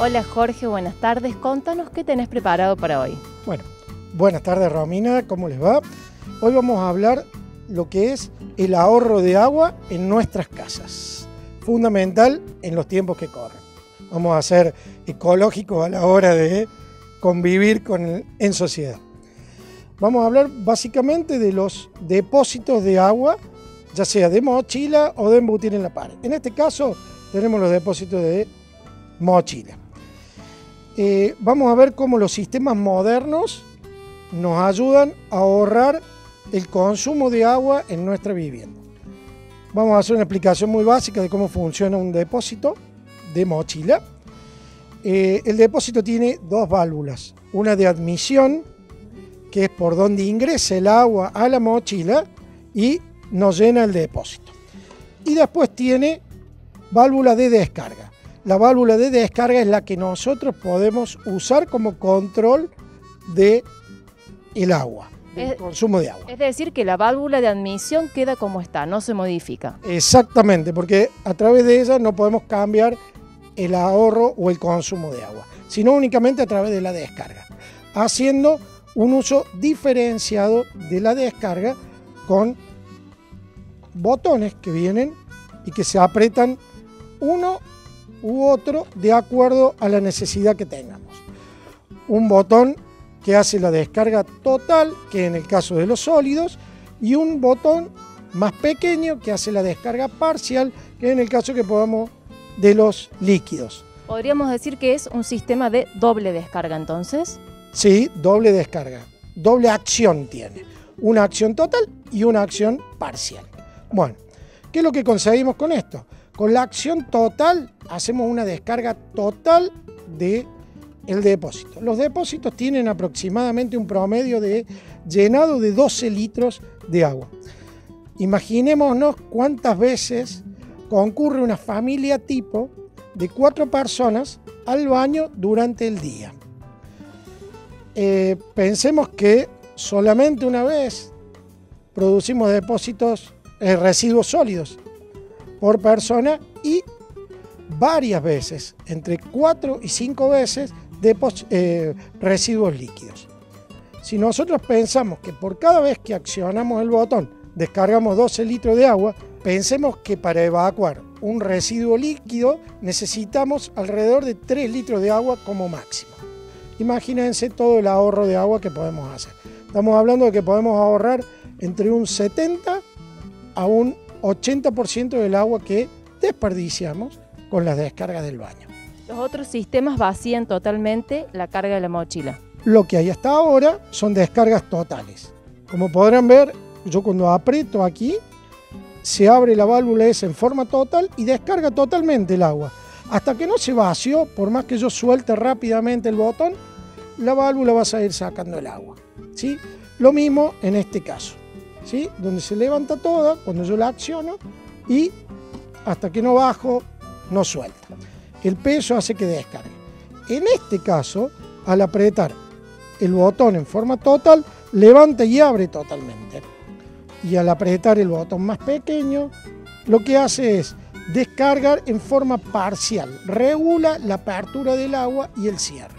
Hola Jorge, buenas tardes. Contanos qué tenés preparado para hoy. Bueno, buenas tardes Romina, ¿cómo les va? Hoy vamos a hablar lo que es el ahorro de agua en nuestras casas. Fundamental en los tiempos que corren. Vamos a ser ecológicos a la hora de convivir con, en sociedad. Vamos a hablar básicamente de los depósitos de agua, ya sea de mochila o de embutir en la pared. En este caso tenemos los depósitos de mochila. Eh, vamos a ver cómo los sistemas modernos nos ayudan a ahorrar el consumo de agua en nuestra vivienda. Vamos a hacer una explicación muy básica de cómo funciona un depósito de mochila. Eh, el depósito tiene dos válvulas, una de admisión, que es por donde ingresa el agua a la mochila y nos llena el depósito. Y después tiene válvula de descarga. La válvula de descarga es la que nosotros podemos usar como control de el agua, el consumo de agua. Es decir, que la válvula de admisión queda como está, no se modifica. Exactamente, porque a través de ella no podemos cambiar el ahorro o el consumo de agua, sino únicamente a través de la descarga, haciendo un uso diferenciado de la descarga con botones que vienen y que se apretan uno u otro de acuerdo a la necesidad que tengamos. Un botón que hace la descarga total, que en el caso de los sólidos, y un botón más pequeño que hace la descarga parcial, que en el caso que podamos de los líquidos. ¿Podríamos decir que es un sistema de doble descarga entonces? Sí, doble descarga. Doble acción tiene. Una acción total y una acción parcial. Bueno, ¿qué es lo que conseguimos con esto? Con la acción total hacemos una descarga total de el depósito. Los depósitos tienen aproximadamente un promedio de llenado de 12 litros de agua. Imaginémonos cuántas veces concurre una familia tipo de cuatro personas al baño durante el día. Eh, pensemos que solamente una vez producimos depósitos, eh, residuos sólidos por persona y varias veces, entre 4 y 5 veces, de eh, residuos líquidos. Si nosotros pensamos que por cada vez que accionamos el botón descargamos 12 litros de agua, pensemos que para evacuar un residuo líquido necesitamos alrededor de 3 litros de agua como máximo. Imagínense todo el ahorro de agua que podemos hacer. Estamos hablando de que podemos ahorrar entre un 70 a un 80% del agua que desperdiciamos con las descargas del baño. Los otros sistemas vacían totalmente la carga de la mochila. Lo que hay hasta ahora son descargas totales. Como podrán ver, yo cuando aprieto aquí, se abre la válvula esa en forma total y descarga totalmente el agua. Hasta que no se vació, por más que yo suelte rápidamente el botón, la válvula va a seguir sacando el agua. ¿sí? Lo mismo en este caso. ¿Sí? donde se levanta toda cuando yo la acciono y hasta que no bajo, no suelta. El peso hace que descargue. En este caso, al apretar el botón en forma total, levanta y abre totalmente. Y al apretar el botón más pequeño, lo que hace es descargar en forma parcial, regula la apertura del agua y el cierre.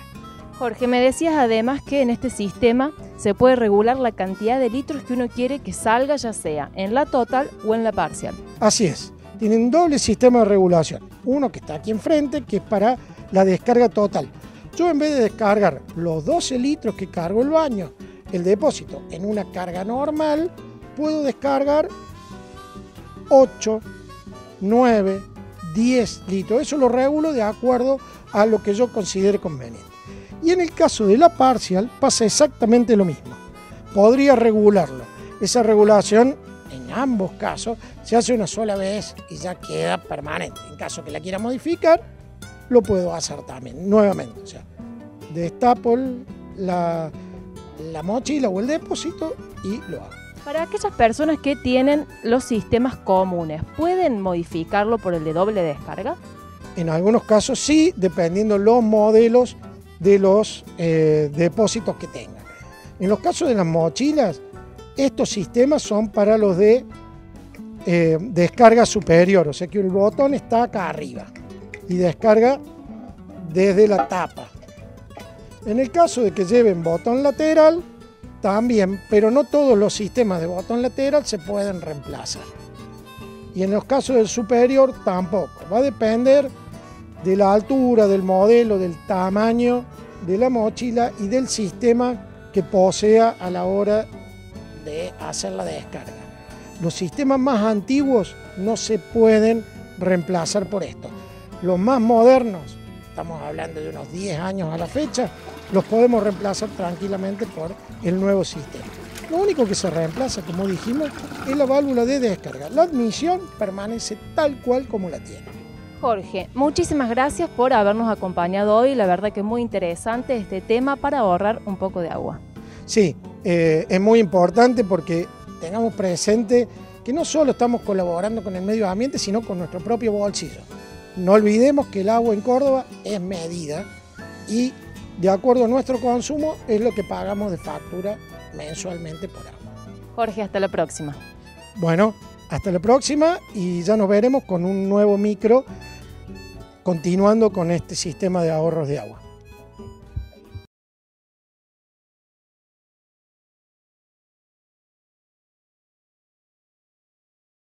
Jorge, me decías además que en este sistema se puede regular la cantidad de litros que uno quiere que salga, ya sea en la total o en la parcial. Así es, tienen doble sistema de regulación. Uno que está aquí enfrente, que es para la descarga total. Yo en vez de descargar los 12 litros que cargo el baño, el depósito, en una carga normal, puedo descargar 8, 9, 10 litros. Eso lo regulo de acuerdo a lo que yo considere conveniente. Y en el caso de la parcial pasa exactamente lo mismo. Podría regularlo. Esa regulación en ambos casos se hace una sola vez y ya queda permanente. En caso que la quiera modificar, lo puedo hacer también, nuevamente. O sea, destapo la, la mochila o el depósito y lo hago. Para aquellas personas que tienen los sistemas comunes, ¿pueden modificarlo por el de doble descarga? En algunos casos sí, dependiendo los modelos de los eh, depósitos que tengan. En los casos de las mochilas, estos sistemas son para los de eh, descarga superior, o sea que el botón está acá arriba y descarga desde la tapa. En el caso de que lleven botón lateral, también, pero no todos los sistemas de botón lateral se pueden reemplazar. Y en los casos del superior tampoco. Va a depender de la altura, del modelo, del tamaño de la mochila y del sistema que posea a la hora de hacer la descarga. Los sistemas más antiguos no se pueden reemplazar por esto. Los más modernos, estamos hablando de unos 10 años a la fecha, los podemos reemplazar tranquilamente por el nuevo sistema. Lo único que se reemplaza, como dijimos, es la válvula de descarga. La admisión permanece tal cual como la tiene. Jorge, muchísimas gracias por habernos acompañado hoy. La verdad que es muy interesante este tema para ahorrar un poco de agua. Sí, eh, es muy importante porque tengamos presente que no solo estamos colaborando con el medio ambiente, sino con nuestro propio bolsillo. No olvidemos que el agua en Córdoba es medida y de acuerdo a nuestro consumo es lo que pagamos de factura mensualmente por agua. Jorge, hasta la próxima. Bueno, hasta la próxima y ya nos veremos con un nuevo micro continuando con este sistema de ahorros de agua.